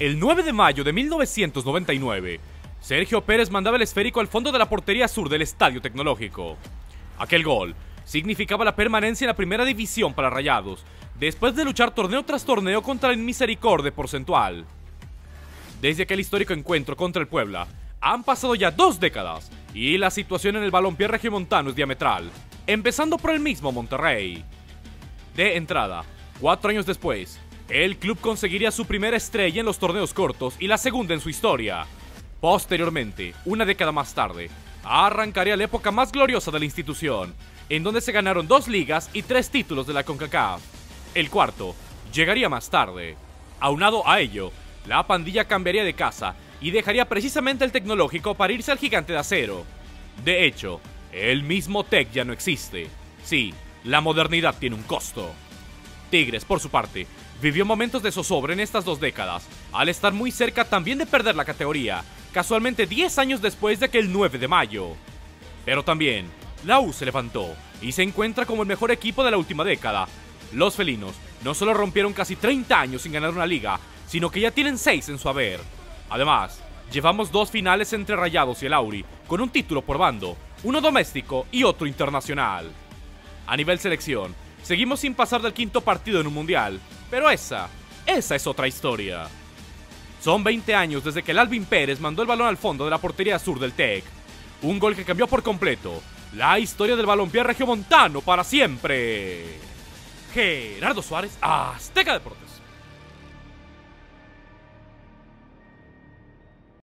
El 9 de mayo de 1999, Sergio Pérez mandaba el esférico al fondo de la portería sur del Estadio Tecnológico. Aquel gol significaba la permanencia en la primera división para Rayados, después de luchar torneo tras torneo contra la inmisericordia porcentual. Desde aquel histórico encuentro contra el Puebla, han pasado ya dos décadas y la situación en el balompié regiomontano es diametral, empezando por el mismo Monterrey. De entrada, cuatro años después, el club conseguiría su primera estrella en los torneos cortos y la segunda en su historia. Posteriormente, una década más tarde, arrancaría la época más gloriosa de la institución, en donde se ganaron dos ligas y tres títulos de la CONCACAF. El cuarto llegaría más tarde. Aunado a ello, la pandilla cambiaría de casa y dejaría precisamente el tecnológico para irse al gigante de acero. De hecho, el mismo Tech ya no existe. Sí, la modernidad tiene un costo. Tigres, por su parte, vivió momentos de zozobra en estas dos décadas, al estar muy cerca también de perder la categoría, casualmente 10 años después de aquel 9 de mayo. Pero también, la U se levantó y se encuentra como el mejor equipo de la última década. Los felinos no solo rompieron casi 30 años sin ganar una liga, sino que ya tienen 6 en su haber. Además, llevamos dos finales entre Rayados y el Auri, con un título por bando, uno doméstico y otro internacional. A nivel selección, seguimos sin pasar del quinto partido en un mundial, pero esa, esa es otra historia. Son 20 años desde que el Alvin Pérez mandó el balón al fondo de la portería sur del TEC. Un gol que cambió por completo la historia del balompié regiomontano para siempre. Gerardo Suárez, Azteca Deportes.